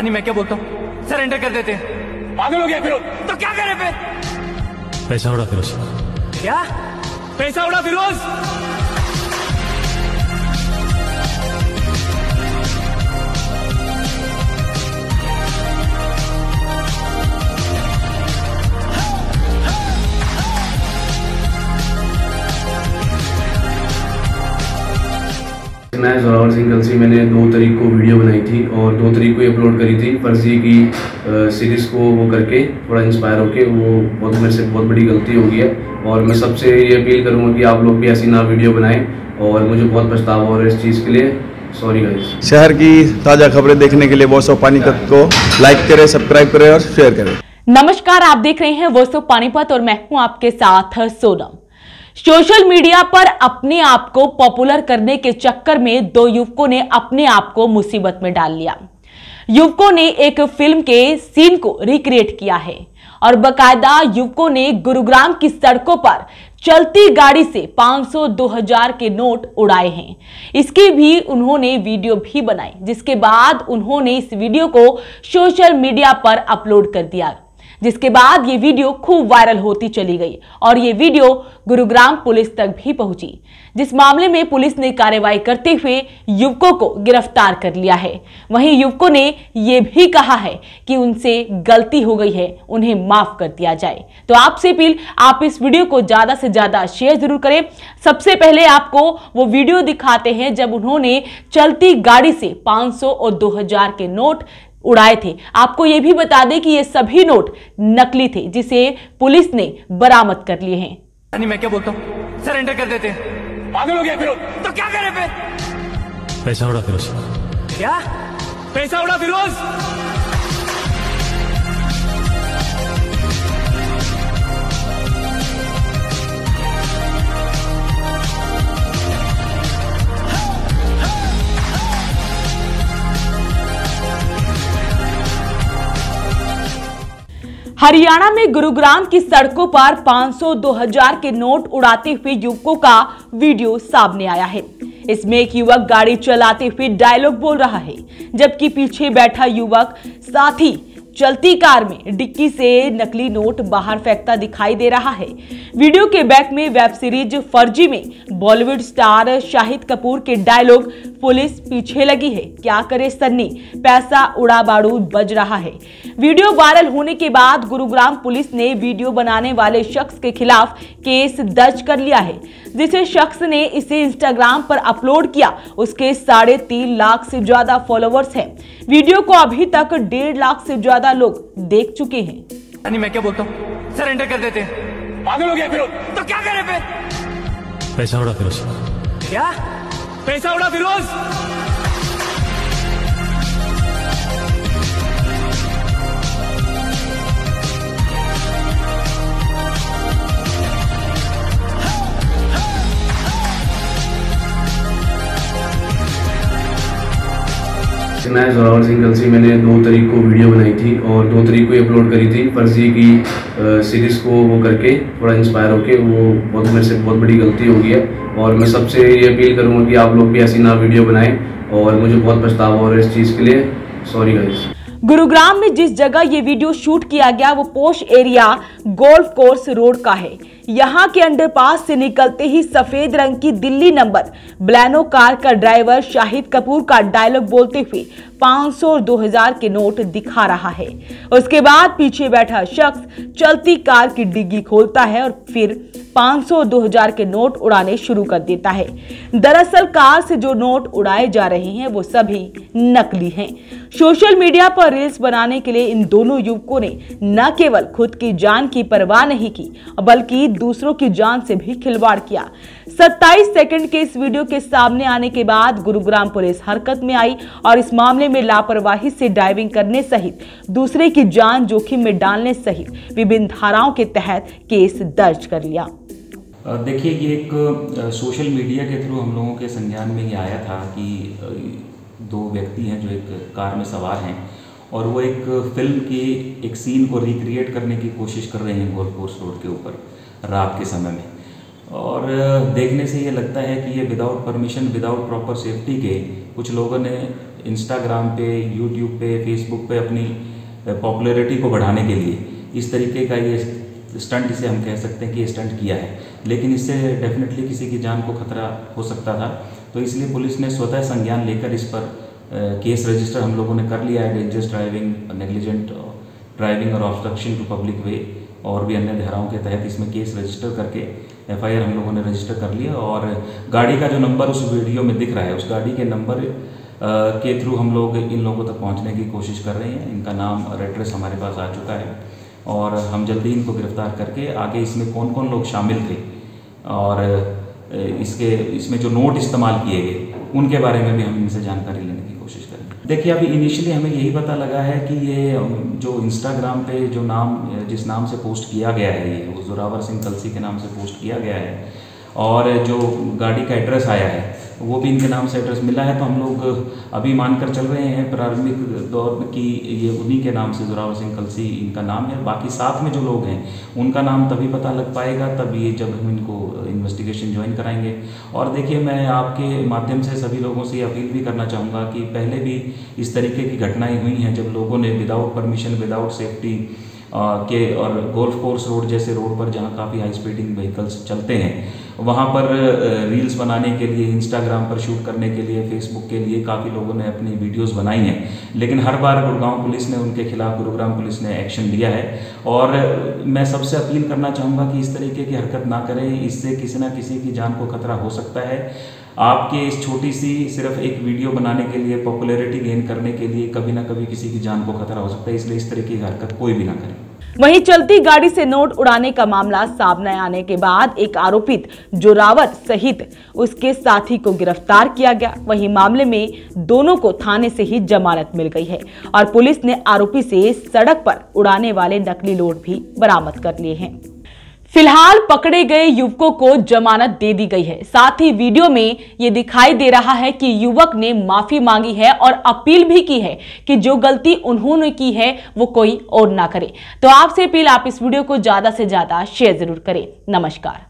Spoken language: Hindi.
नहीं मैं क्या बोलता हूँ? सरेंडर कर देते हैं। पागल हो गया फिर तो क्या करें फिर? पैसा उड़ा फिरोज। क्या? पैसा उड़ा फिरोज? जोरावर सिंह कल से मैंने दो तारीख को वीडियो बनाई थी और दो तारीख को अपलोड करी थी। फर्जी की सीरीज़ को वो करके थोड़ा इंस्पायर होके वो बहुत मेरे से बहुत बड़ी गलती हो गई है। और मैं सबसे ये अपील करूँगा कि आप लोग भी ऐसी ना वीडियो बनाएँ और मुझे बहुत पछतावा हो रहा है इस चीज़ के लिए। सॉरी गाइस शहर की ताज़ा खबरें देखने के लिए वॉइस ऑफ़ पानीपत को लाइक करें सब्सक्राइब करें और शेयर करें। नमस्कार आप देख रहे हैं वॉइस ऑफ़ पानीपत और मैं हूँ आपके साथ सोनम। सोशल मीडिया पर अपने आप को पॉपुलर करने के चक्कर में दो युवकों ने अपने आप को मुसीबत में डाल लिया। युवकों ने एक फ़िल्म के सीन को रिक्रिएट किया है और बकायदा युवकों ने गुरुग्राम की सड़कों पर चलती गाड़ी से 500 2000 के नोट उड़ाए हैं। इसकी भी उन्होंने वीडियो भी बनाई, जिसके बाद उन्होंने इस वीडियो को सोशल मीडिया पर अपलोड कर दिया। जिसके बाद ये वीडियो खूब वायरल होती चली गई और ये वीडियो गुरुग्राम पुलिस तक भी पहुँची, जिस मामले में पुलिस ने कार्रवाई करते हुए युवकों को गिरफ़्तार कर लिया है। वहीं युवकों ने ये भी कहा है कि उनसे गलती हो गई है, उन्हें माफ़ कर दिया जाए। तो आपसे अपील, आप इस वीडियो को ज़्यादा से ज़्यादा शेयर ज़रूर करें। सबसे पहले आपको वो वीडियो दिखाते हैं जब उन्होंने चलती गाड़ी से 500 और 2000 के नोट उड़ाए थे। आपको यह भी बता दें कि ये सभी नोट नकली थे जिसे पुलिस ने बरामद कर लिए हैं। नहीं मैं क्या बोलता हूँ? सरेंडर कर देते हैं। पागल हो गया फिर तो क्या करें फिर? पैसा उड़ा फिरोज। क्या? पैसा उड़ा फिरोज? हरियाणा में गुरुग्राम की सड़कों पर 500 2000 के नोट उड़ाते हुए युवकों का वीडियो सामने आया है। इसमें एक युवक गाड़ी चलाते हुए डायलॉग बोल रहा है, जबकि पीछे बैठा युवक साथी चलती कार में डिक्की से नकली नोट बाहर फेंकता दिखाई दे रहा है। वीडियो के बैक में वेब सीरीज़ फर्जी में बॉलीवुड स्टार शाहिद कपूर के डायलॉग पुलिस पीछे लगी है। क्या करे सन्नी? पैसा उड़ा बाड़ू बज रहा है। वीडियो वायरल होने के बाद गुरुग्राम पुलिस ने वीडियो बनाने वाले शख्स के खिलाफ केस दर्ज कर लिया है। जिसे शख्स ने इसे इंस्टाग्राम पर अपलोड किया उसके साढ़े तीन लाख से ज़्यादा फॉलोअर्स हैं। वीडियो को अभी तक डेढ़ लाख से ज़्यादा लोग देख चुके हैं। नहीं मैं क्या बोलता हूँ? सरेंडर कर देते हैं। पागल हो गया फिर तो क्या करे फिर? पैसा उड़ा फिरोज। क्या? पैसा उड़ा फिरोज? मैं जोरावर सिंह कल से मैंने दो तारीख को वीडियो बनाई थी और दो तारीख को अपलोड करी थी। फर्जी की सीरीज़ को वो करके थोड़ा इंस्पायर होके वो बहुत मेरे से बहुत बड़ी गलती हो गई है। और मैं सबसे ये अपील करूँगा कि आप लोग भी ऐसी ना वीडियो बनाएँ और मुझे बहुत पछतावा हो रहा है इस चीज़ के लिए। सॉरी गाइस गुरुग्राम में जिस जगह ये वीडियो शूट किया गया, वो posh area golf course road का है। यहाँ के अंडरपास से निकलते ही सफ़ेद रंग की दिल्ली नंबर, ब्लैनो कार का ड्राइवर शाहिद कपूर का डायलॉग बोलते हुए 500 और 2000 के नोट दिखा रहा है। उसके बाद पीछे बैठा शख्स चलती कार की डिग्गी खोलता है और फिर 500 और 2000 के नोट उड़ाने शुरू कर देता है। दरअसल कार से जो नोट उड़ाए जा रहे हैं, वो सभी नकली हैं। सोशल मीडिया पर रील्स बनाने के लिए इन दोनों युवकों ने न केवल खुद की जान की परवाह नहीं की, बल्कि दूसरों की जान से भी खिलवाड़ किया। 27 सेकंड के इस वीडियो के सामने आने के बाद गुरुग्राम पुलिस हरकत में आई और इस मामले में लापरवाही से डाइविंग करने सहित, दूसरे की जान जोखिम में डालने सहित विभिन्न धाराओं के तहत केस दर्ज कर लिया। देखिए, ये एक सोशल मीडिया के थ्रू हम लोगों के संज्ञान में ये आया था कि दो व्यक्ति हैं जो एक कार में सवार हैं और वो एक फ़िल्म की, एक सीन को रिक्रिएट करने की कोशिश कर रहे हैं कोर्स रोड के ऊपर रात के समय में। और देखने से ये लगता है कि ये without permission without proper safety के कुछ लोगों ने इंस्टाग्राम पे यूट्यूब पे फेसबुक पे अपनी पॉपुलैरिटी को बढ़ाने के लिए इस तरीके का ये स्टंट इसे हम कह सकते हैं कि स्टंट किया है। लेकिन इससे डेफिनेटली किसी की जान को खतरा हो सकता था। तो इसलिए पुलिस ने स्वतः संज्ञान लेकर इस पर केस रजिस्टर हम लोगों ने कर लिया है डेंजरस ड्राइविंग नेग्लिजेंट ड्राइविंग और ऑब्स्ट्रक्शन टू पब्लिक वे और भी अन्य धाराओं के तहत इसमें केस रजिस्टर करके एफआईआर हम लोगों ने रजिस्टर कर लिया और गाड़ी का जो नंबर उस वीडियो में दिख रहा है, उस गाड़ी के नंबर के थ्रू हम लोग इन लोगों तक पहुँचने की कोशिश कर रहे हैं। इनका नाम और एड्रेस हमारे पास आ चुका है और हम जल्दी इनको गिरफ़्तार करके आगे इसमें कौन कौन लोग शामिल थे और इसके, इसमें जो नोट इस्तेमाल किए गए, उनके बारे में भी हम इनसे जानकारी लेने की कोशिश देखिए, अभी इनिशियली हमें यही पता लगा है कि ये जो इंस्टाग्राम पे जो नाम, जिस नाम से पोस्ट किया गया है, ये जोरावर सिंह कलसी के नाम से पोस्ट किया गया है और जो गाड़ी का एड्रेस आया है, वो भी इनके नाम से एड्रेस मिला है तो हम लोग अभी मानकर चल रहे हैं प्रारंभिक दौर कि ये उन्हीं के नाम से जोरावर सिंह कलसी इनका नाम है बाकी साथ में जो लोग हैं, उनका नाम तभी पता लग पाएगा, तब ये जब हम इनको इन्वेस्टिगेशन ज्वाइन कराएँगे। और देखिए, मैं आपके माध्यम से सभी लोगों से अपील भी करना चाहूँगा कि पहले भी इस तरीके की घटनाएँ हुई हैं, जब लोगों ने विदाउट परमिशन विदाउट सेफ्टी के और गोल्फ कोर्स रोड जैसे रोड पर जहाँ काफ़ी हाई स्पीडिंग व्हीकल्स चलते हैं, वहाँ पर रील्स बनाने के लिए इंस्टाग्राम पर शूट करने के लिए फेसबुक के लिए काफ़ी लोगों ने अपनी वीडियोस बनाई हैं। लेकिन हर बार गुड़गांव पुलिस ने उनके खिलाफ, गुरुग्राम पुलिस ने एक्शन लिया है। और मैं सबसे अपील करना चाहूँगा कि इस तरीके की हरकत ना करें, इससे किसी ना किसी की जान को खतरा हो सकता है। आपके इस छोटी सी सिर्फ़ एक वीडियो बनाने के लिए पॉपुलैरिटी गेन करने के लिए कभी ना कभी किसी की जान को खतरा हो सकता है, इसलिए इस तरीके की हरकत कोई भी ना करे। वहीं चलती गाड़ी से नोट उड़ाने का मामला सामने आने के बाद एक आरोपित जोरावर सहित उसके साथी को गिरफ़्तार किया गया। वहीं मामले में दोनों को थाने से ही जमानत मिल गई है और पुलिस ने आरोपी से सड़क पर उड़ाने वाले नकली नोट भी बरामद कर लिए हैं। फ़िलहाल पकड़े गए युवकों को जमानत दे दी गई है। साथ ही वीडियो में ये दिखाई दे रहा है कि युवक ने माफ़ी मांगी है और अपील भी की है कि जो गलती उन्होंने की है, वो कोई और ना करे। तो आपसे अपील, आप इस वीडियो को ज़्यादा से ज़्यादा शेयर ज़रूर करें। नमस्कार।